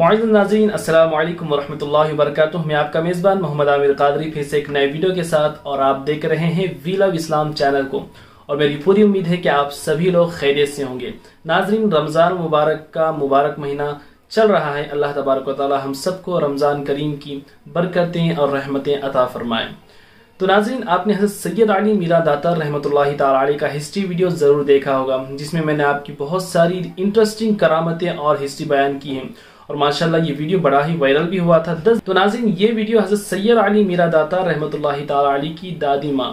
Moz नाजीन अस्सलाम वालेकुम वरहमतुल्लाहि वबरकातुहू। मैं आपका मेज़बान मोहम्मद आमिर कादरी, फिर से एक नए वीडियो के साथ, और आप देख रहे हैं वी लव इस्लाम चैनल को। और मेरी पूरी उम्मीद है कि आप सभी लोग खैरियत से होंगे। नाजरीन, रमज़ान मुबारक का मुबारक महीना चल रहा है। अल्लाह तबारक ताली हम सबको रमज़ान करीम की बरकतें और रहमतें अता फरमाएँ। तो नाजरीन, आपने हज़रत सैयद अली मीरा दातर रहमतुल्लाहि ताली का हिस्ट्री वीडियो ज़रूर देखा होगा, जिसमें मैंने आपकी बहुत सारी इंटरेस्टिंग करामतें और हिस्ट्री बयान की हैं। और माशाल्लाह ये वीडियो बड़ा ही वायरल भी हुआ था। दस तो नाजिन ये वीडियो हज़रत सैयद अली मीरा दाता रहमतुल्लाहि ताली की दादी माँ,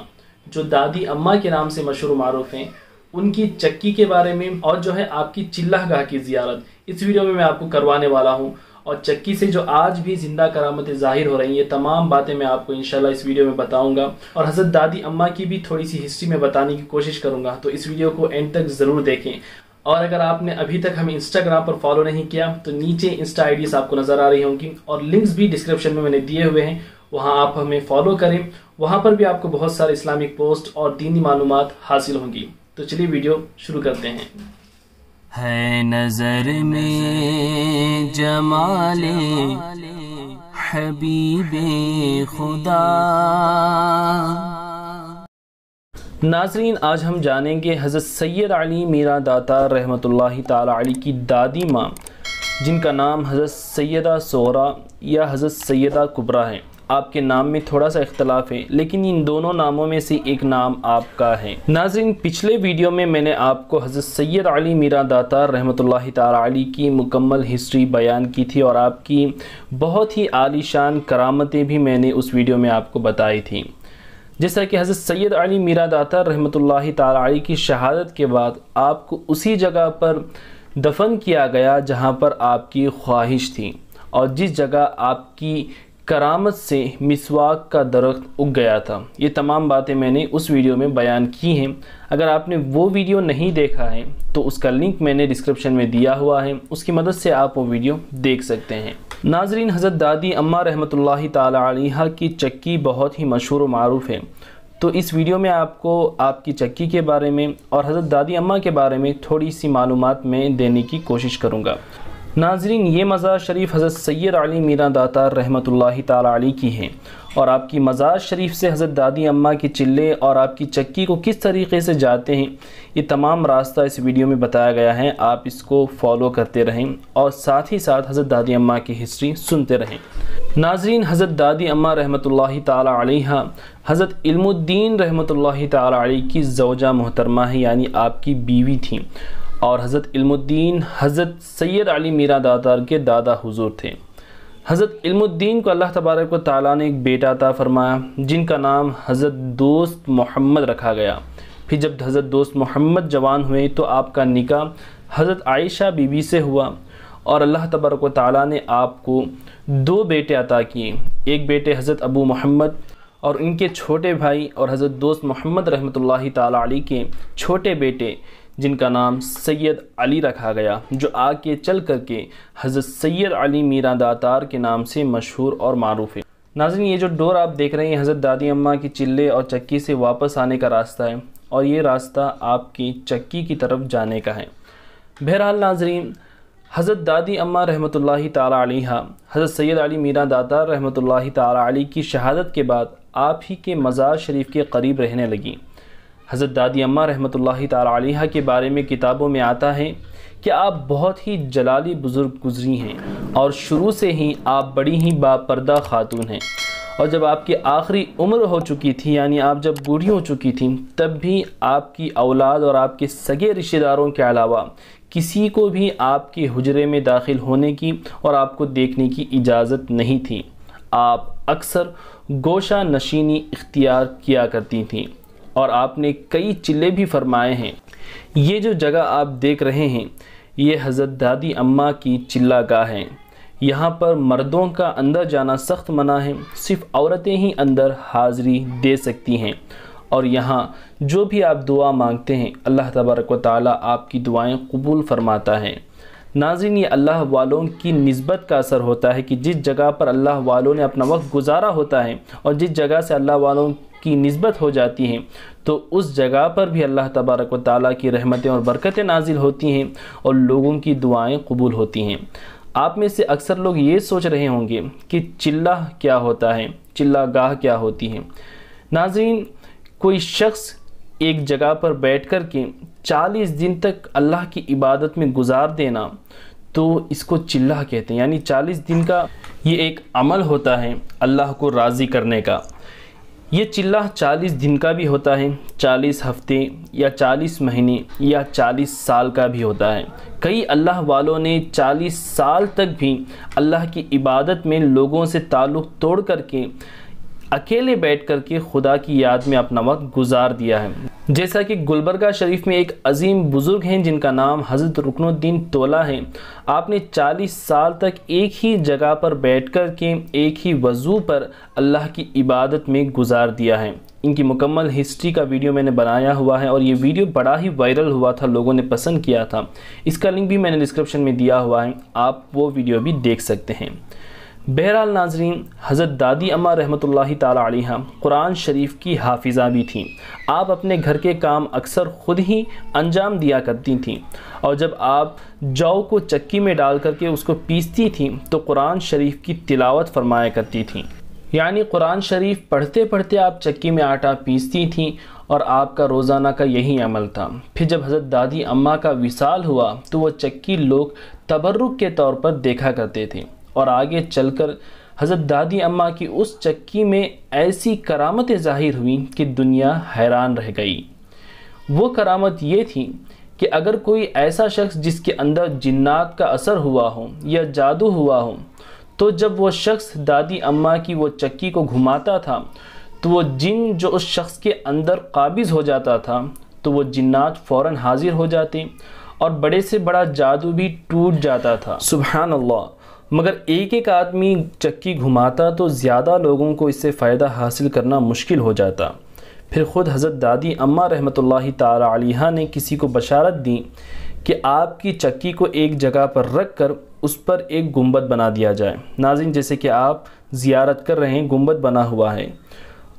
जो दादी अम्मा के नाम से मशहूर मारूफ हैं, उनकी चक्की के बारे में और जो है आपकी चिल्लाह गाह की जियारत। इस वीडियो में मैं आपको करवाने वाला हूँ और चक्की से जो आज भी ज़िंदा करामतें ज़ाहिर हो रही हैं तमाम बातें मैं आपको इंशाल्लाह इस वीडियो में बताऊँगा। और हज़रत दादी अम्मा की भी थोड़ी सी हिस्ट्री में बताने की कोशिश करूँगा तो इस वीडियो को एंड तक ज़रूर देखें। और अगर आपने अभी तक हमें इंस्टाग्राम पर फॉलो नहीं किया तो नीचे इंस्टा आईडीज आपको नज़र आ रही होंगी और लिंक्स भी डिस्क्रिप्शन में मैंने दिए हुए हैं। वहाँ आप हमें फॉलो करें। वहाँ पर भी आपको बहुत सारे इस्लामिक पोस्ट और दीनी मालूम हासिल होंगी। तो चलिए वीडियो शुरू करते हैं। है नज़र में जमाले हबीबे खुदा। नाजरीन, आज हम जानेंगे हज़रत सैयद अली मीरा दाता रहमतुल्लाहि ताला की दादी माँ, जिनका नाम हज़रत सैयदा सोरा या हज़रत सैयदा कुबरा है। आपके नाम में थोड़ा सा इख्तलाफ है, लेकिन इन दोनों नामों में से एक नाम आपका है। नाजरीन, पिछले वीडियो में मैंने आपको हज़रत सैयद अली मीरा दाता रहमतुल्लाहि ताला की मुकम्मल हिस्ट्री बयान की थी और आपकी बहुत ही आलीशान करामतें भी मैंने उस वीडियो में आपको बताई थी। जैसा कि हज़रत सैयद अली मीरा दाता रहमत ताली की शहादत के बाद आपको उसी जगह पर दफन किया गया जहाँ पर आपकी ख्वाहिश थी और जिस जगह आपकी करामत से मिसवाक का दरख्त उग गया था। ये तमाम बातें मैंने उस वीडियो में बयान की हैं। अगर आपने वो वीडियो नहीं देखा है तो उसका लिंक मैंने डिस्क्रिप्शन में दिया हुआ है। उसकी मदद से आप वो वीडियो देख सकते हैं। नाजरीन, हज़रत दादी अम्मा रहमत ला की चक्की बहुत ही मशहूर व मरूफ है। तो इस वीडियो में आपको आपकी चक्की के बारे में और हज़रत दादी अम्मा के बारे में थोड़ी सी मालूम मैं देने की कोशिश करूँगा। नाजरीन, ये मज़ार शरीफ हज़रत सैद अली मीरा दाता रहमतुल्लाहि ताली की है। और आपकी मज़ार शरीफ से हज़रत दादी अम्मा की चिल्ले और आपकी चक्की को किस तरीके से जाते हैं, ये तमाम रास्ता इस वीडियो में बताया गया है। आप इसको फॉलो करते रहें और साथ ही साथ हज़रत दादी अम्मा की हिस्ट्री सुनते रहें। नाजरीन, हज़रत दादी अम्मा रहमतुल्लाहि ताली हज़रत इल्मुद्दीन रहमतुल्लाहि ताली की जवजा मोहतरमा है, यानी आपकी बीवी थी। और हज़रत इल्मुद्दीन, हज़रत सैयद अली मीरा दातार के दादा हुजूर थे। हज़रत इल्मुद्दीन को अल्लाह तबारक ताली ने एक बेटा अता फरमाया, जिनका नाम हज़रत दोस्त मोहम्मद रखा गया। फिर जब हज़रत दोस्त मोहम्मद जवान हुए तो आपका निका हज़रत आयशा बीबी से हुआ और अल्लाह तबारक ताली ने आपको दो बेटे अता किए। एक बेटे हज़रत अबू मोहम्मद और इनके छोटे भाई और हज़रत दोस्त मोहम्मद रहमतुल्लाहि ताली के छोटे बेटे जिनका नाम सैयद अली रखा गया, जो आगे चल कर के हज़रत सैयद अली मीरा दातार के नाम से मशहूर और मरूफ है। नाजिन ये जो डोर आप देख रहे हैं हज़रत दादी अम्मा की चिल्ले और चक्की से वापस आने का रास्ता है और ये रास्ता आपकी चक्की की तरफ़ जाने का है। बहरहाल नाजरीन, हज़रत दादी अम्मा रहमतुल्लाहि ताला हज़रत सैयद अली मीरा दातार रहमतुल्लाहि ताला की शहादत के बाद आप ही के मज़ार शरीफ के करीब रहने लगी। हज़रत दादी अम्मा रहमतुल्लाहि ताला के बारे में किताबों में आता है कि आप बहुत ही जलाली बुज़ुर्ग गुजरी हैं और शुरू से ही आप बड़ी ही बापर्दा खातून हैं। और जब आपकी आखिरी उम्र हो चुकी थी, यानी आप जब बूढ़ी हो चुकी थी, तब भी आपकी औलाद और आपके सगे रिश्तेदारों के अलावा किसी को भी आपके हुजरे में दाखिल होने की और आपको देखने की इजाज़त नहीं थी। आप अक्सर गोशा नशीनी इख्तियार किया करती थीं। और आपने कई चिल्ले भी फरमाए हैं। ये जो जगह आप देख रहे हैं, ये हज़रत दादी अम्मा की चिल्ला गाह है। यहाँ पर मर्दों का अंदर जाना सख्त मना है, सिर्फ़ औरतें ही अंदर हाज़री दे सकती हैं। और यहाँ जो भी आप दुआ मांगते हैं, अल्लाह तबारक ताली आपकी दुआएँ कबूल फरमाता है। नाजिन, ये अल्लाह वालों की नस्बत का असर होता है कि जिस जगह पर अल्लाह वालों ने अपना वक्त गुजारा होता है और जिस जगह से अल्लाह वालों की नस्बत हो जाती हैं। तो उस जगह पर भी अल्लाह तबारक व ताली की रहमतें और बरकतें नाजिल होती हैं और लोगों की दुआएँ कबूल होती हैं। आप में से अक्सर लोग ये सोच रहे होंगे कि चिल्ला क्या होता है, चिल्ला गाह क्या होती है। नाजरीन, कोई शख्स एक जगह पर बैठ कर के 40 दिन तक अल्लाह की इबादत में गुजार देना तो इसको चिल्ला कहते हैं। यानी 40 दिन का ये एक अमल होता है अल्लाह को राज़ी करने का। ये चिल्ला 40 दिन का भी होता है 40 हफ़्ते या 40 महीने या 40 साल का भी होता है। कई अल्लाह वालों ने 40 साल तक भी अल्लाह की इबादत में लोगों से ताल्लुक़ तोड़ करके अकेले बैठ कर के खुदा की याद में अपना वक्त गुजार दिया है। जैसा कि गुलबर्गा शरीफ में एक अजीम बुज़ुर्ग हैं, जिनका नाम हज़रत रुकनुद्दीन तोला है। आपने 40 साल तक एक ही जगह पर बैठ कर के एक ही वज़ू पर अल्लाह की इबादत में गुजार दिया है। इनकी मुकम्मल हिस्ट्री का वीडियो मैंने बनाया हुआ है और ये वीडियो बड़ा ही वायरल हुआ था, लोगों ने पसंद किया था। इसका लिंक भी मैंने डिस्क्रिप्शन में दिया हुआ है, आप वो वीडियो भी देख सकते हैं। बहरहाल नाजरीन, हज़रत दादी अम्मा रहमतुल्लाहि ताली कुरान शरीफ की हाफिज़ा भी थीं। आप अपने घर के काम अक्सर ख़ुद ही अंजाम दिया करती थीं। और जब आप जौ को चक्की में डाल करके उसको पीसती थीं तो कुरान शरीफ की तिलावत फरमाया करती थीं। यानी कुरान शरीफ पढ़ते पढ़ते आप चक्की में आटा पीसती थीं और आपका रोज़ाना का यही अमल था। फिर जब हज़रत दादी अम्मा का विसाल हुआ तो वह चक्की लोग तबर्रुक के तौर पर देखा करते थे। और आगे चलकर हज़रत दादी अम्मा की उस चक्की में ऐसी करामतें ज़ाहिर हुई कि दुनिया हैरान रह गई। वो करामत ये थी कि अगर कोई ऐसा शख्स जिसके अंदर जिन्नात का असर हुआ हो या जादू हुआ हो तो जब वो शख्स दादी अम्मा की वो चक्की को घुमाता था तो वो जिन जो उस शख्स के अंदर काबिज़ हो जाता था तो वो जिन्नात फ़ौर हाजिर हो जाते और बड़े से बड़ा जादू भी टूट जाता था। सुबहान अल्लाह। मगर एक एक आदमी चक्की घुमाता तो ज़्यादा लोगों को इससे फ़ायदा हासिल करना मुश्किल हो जाता। फिर ख़ुद हज़रत दादी अम्मा रहमतुल्लाहि ताला ने किसी को बशारत दी कि आपकी चक्की को एक जगह पर रख कर उस पर एक गुंबद बना दिया जाए। नाजिन, जैसे कि आप ज़ियारत कर रहे हैं, गुंबद बना हुआ है।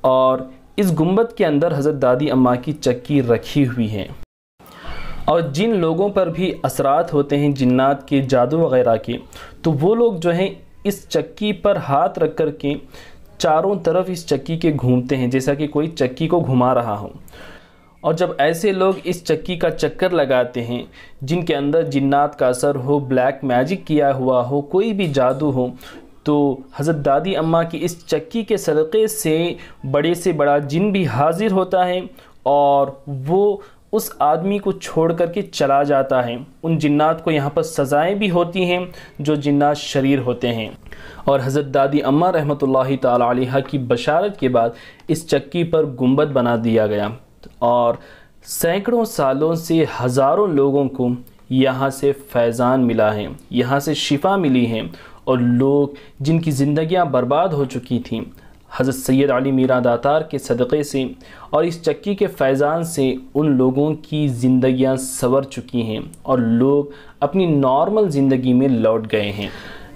और इस गुंबद के अंदर हज़रत दादी अम्मा की चक्की रखी हुई है। और जिन लोगों पर भी असरात होते हैं, जिन्नात के जादू वगैरह के तो वो लोग जो हैं, इस चक्की पर हाथ रख कर के चारों तरफ़ इस चक्की के घूमते हैं, जैसा कि कोई चक्की को घुमा रहा हो। और जब ऐसे लोग इस चक्की का चक्कर लगाते हैं, जिनके अंदर जिन्नात का असर हो, ब्लैक मैजिक किया हुआ हो, कोई भी जादू हो तो हज़रत दादी अम्मा की इस चक्की के सदक़े से बड़े से बड़ा जिन भी हाजिर होता है, और वो उस आदमी को छोड़ कर के चला जाता है। उन जिन्नात को यहाँ पर सज़ाएँ भी होती हैं, जो जिन्नात शरीर होते हैं। और हज़रत दादी अम्मा रहमतुल्लाहि ताला की बशारत के बाद इस चक्की पर गुंबद बना दिया गया। और सैकड़ों सालों से हज़ारों लोगों को यहाँ से फैज़ान मिला है, यहाँ से शिफा मिली है। और लोग जिनकी ज़िंदियाँ बर्बाद हो चुकी थीं हज़रत सैयद अली मीरा दातार के सदक़े से और इस चक्की के फैज़ान से उन लोगों की ज़िंदियाँ संवर चुकी हैं और लोग अपनी नॉर्मल ज़िंदगी में लौट गए हैं।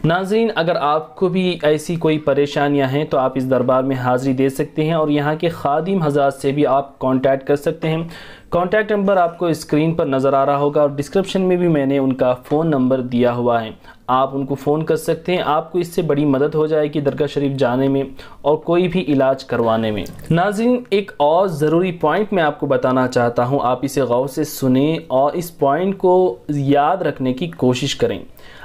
नाजरीन, अगर आपको भी ऐसी कोई परेशानियाँ हैं तो आप इस दरबार में हाज़िरी दे सकते हैं और यहाँ के खादिम हज़ार से भी आप कांटेक्ट कर सकते हैं। कॉन्टैक्ट नंबर आपको स्क्रीन पर नज़र आ रहा होगा और डिस्क्रिप्शन में भी मैंने उनका फ़ोन नंबर दिया हुआ है। आप उनको फ़ोन कर सकते हैं। आपको इससे बड़ी मदद हो जाएगी दरगाह शरीफ जाने में और कोई भी इलाज करवाने में। नाजिन एक और ज़रूरी पॉइंट मैं आपको बताना चाहता हूँ। आप इसे गौर से सुने और इस पॉइंट को याद रखने की कोशिश करें।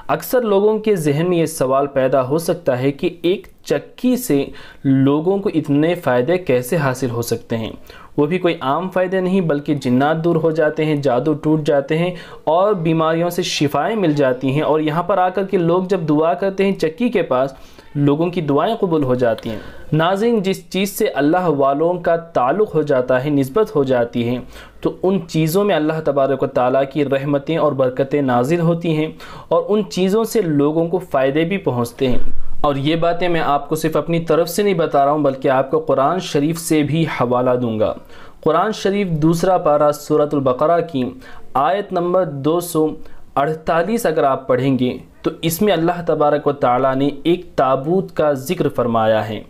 अक्सर लोगों के जहन में ये सवाल पैदा हो सकता है कि एक चक्की से लोगों को इतने फ़ायदे कैसे हासिल हो सकते हैं? वो भी कोई आम फ़ायदे नहीं, बल्कि जिन्नात दूर हो जाते हैं, जादू टूट जाते हैं और बीमारियों से शिफाएँ मिल जाती हैं। और यहाँ पर आकर के लोग जब दुआ करते हैं चक्की के पास, लोगों की दुआएँ कबूल हो जाती हैं। नाजिन जिस चीज़ से अल्लाह वालों का ताल्लुक़ हो जाता है, नस्बत हो जाती है तो उन चीज़ों में अल्लाह तबारक ताली की रहमतें और बरकतें नाजिल होती हैं और उन चीज़ों से लोगों को फ़ायदे भी पहुँचते हैं। और ये बातें मैं आपको सिर्फ़ अपनी तरफ़ से नहीं बता रहा हूँ, बल्कि आपको कुरान शरीफ से भी हवाला दूँगा। कुरान शरीफ दूसरा पारा सूरतुल्बकरा की आयत नंबर दो सौ अड़तालीस अगर आप पढ़ेंगे तो इसमें अल्लाह तबारक व ताली ने एक ताबूत का ज़िक्र फरमाया है।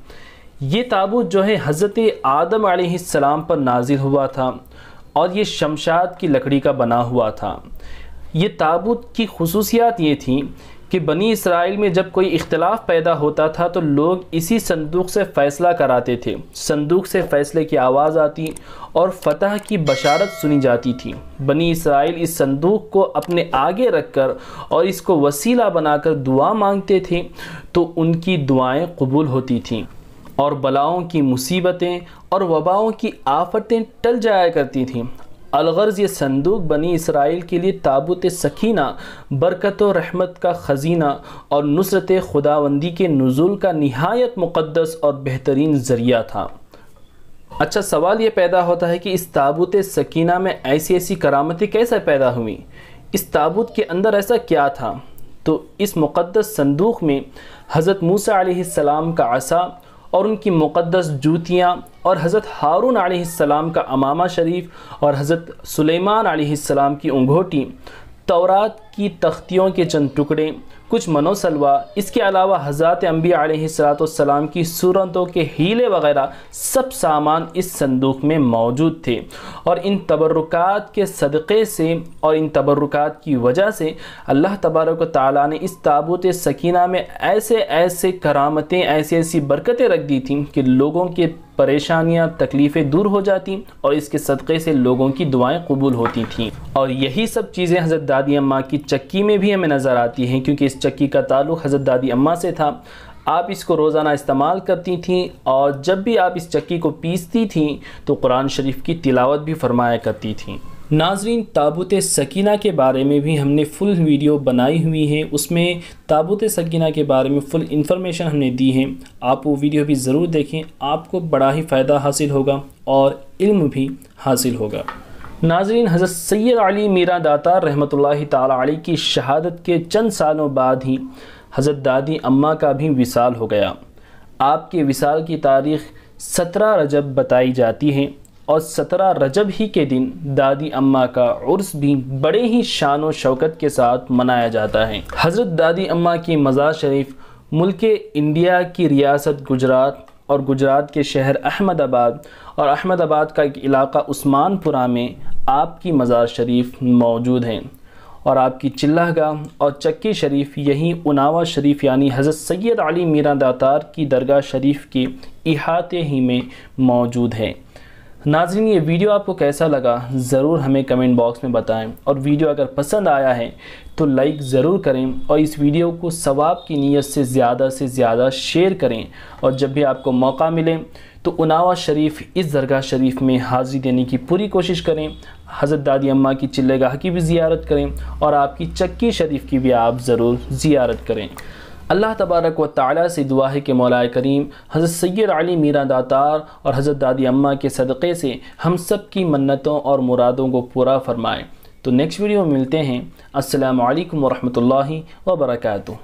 ये ताबूत जो है हज़रत आदम सलाम पर नाजिल हुआ था। और ये शमशाद की लकड़ी का बना हुआ था। ये ताबूत की खसूसियात ये थी कि बनी इसराइल में जब कोई इख्तलाफ पैदा होता था तो लोग इसी संदूक से फ़ैसला कराते थे। संदूक से फ़ैसले की आवाज़ आती और फतह की बशारत सुनी जाती थी। बनी इसराइल इस संदूक को अपने आगे रखकर और इसको वसीला बनाकर दुआ मांगते थे तो उनकी दुआएँ कबूल होती थीं। और बलाओं की मुसीबतें और वबाओं की आफतें टल जाया करती थीं। अलगर्ज़ ये संदूक बनी इसराइल के लिए ताबूत सकीना, बरकत व रहमत का ख़जीना और नुसरत खुदावंदी के नज़ुल का नहायत मुक़दस और बेहतरीन ज़रिया था। अच्छा सवाल ये पैदा होता है कि इस ताबूत सकीना में ऐसी ऐसी करामतें कैसे पैदा हुई? इस ताबूत के अंदर ऐसा क्या था? तो इस मुक़दस संदूक में हज़रत मूसा का असा और उनकी मुक़दस जूतियाँ और हज़रत हारून आसमाम का अमामा शरीफ और हज़रत सुलेमान आसमाम की उंगोटी तौरात की तख्तियों के चंद टुकड़े कुछ मनोसलवा, इसके अलावा हज़रत अम्बिया की सूरतों के हीले वगैरह सब सामान इस संदूक में मौजूद थे। और इन तबरुकात के सदक़े से और इन तबरुकात की वजह से अल्लाह तबारक ताली ने इस ताबूत सकीना में ऐसे ऐसे करामतें, ऐसी ऐसी बरकतें रख दी थीं कि लोगों के परेशानियाँ, तकलीफ़ें दूर हो जाती और इसके सदक़े से लोगों की दुआएँ कबूल होती थीं। और यही सब चीज़ें हज़रत दादी अम्मा की चक्की में भी हमें नज़र आती हैं, क्योंकि इस चक्की का ताल्लुक़ हज़रत दादी अम्मा से था। आप इसको रोज़ाना इस्तेमाल करती थीं और जब भी आप इस चक्की को पीसती थीं तो कुरान शरीफ की तिलावत भी फरमाया करती थीं। नाजरीन, ताबूत सकीना के बारे में भी हमने फुल वीडियो बनाई हुई है। उसमें ताबूत सकीना के बारे में फुल इन्फॉर्मेशन हमने दी है। आप वो वीडियो भी ज़रूर देखें, आपको बड़ा ही फ़ायदा हासिल होगा और इल्म भी हासिल होगा। नाजरीन, हज़रत सैद अली मीरा दाता रहमत ताली की शहादत के चंद सालों बाद ही हज़रत दादी अम्मा का भी विसाल हो गया। आपके विसाल की तारीख़ सत्रह रजब बताई जाती है और सत्रह रजब ही के दिन दादी अम्मा का उर्स भी बड़े ही शान व शौकत के साथ मनाया जाता है। हज़रत दादी अम्मा की मज़ार शरीफ मुल्क इंडिया की रियासत गुजरात और गुजरात के शहर अहमदाबाद और अहमदाबाद का एक इलाका उस्मानपुरा में आपकी मज़ार शरीफ मौजूद हैं। और आपकी चिल्लागाह और चक्की शरीफ यहीं उनावा शरीफ यानी हज़रत सैद अली मीरा दातार की दरगाह शरीफ के अहाते ही में मौजूद है। नाजरीन, ये वीडियो आपको कैसा लगा ज़रूर हमें कमेंट बॉक्स में बताएँ। और वीडियो अगर पसंद आया है तो लाइक ज़रूर करें और इस वीडियो को सवाब की नीयत से ज़्यादा से ज़्यादा शेयर करें। और जब भी आपको मौका मिले तो उनावा शरीफ इस दरगाह शरीफ में हाज़िरी देने की पूरी कोशिश करें। हज़रत दादी अम्मा की चिल्लेगाह की भी ज़ियारत करें और आपकी चक्की शरीफ की भी आप ज़रूर ज़ियारत करें। अल्लाह तबारक व ताली से दुआ है कि मौलाए करीम, हज़रत सैद अली मीरा दातार और हज़रत दादी अम्मा के सदक़े से हम सब की मन्नतों और मुरादों को पूरा फरमाएँ। तो नेक्स्ट वीडियो में मिलते हैं। असलकम वरहमल रहमतुल्लाहि व बरकातुहू।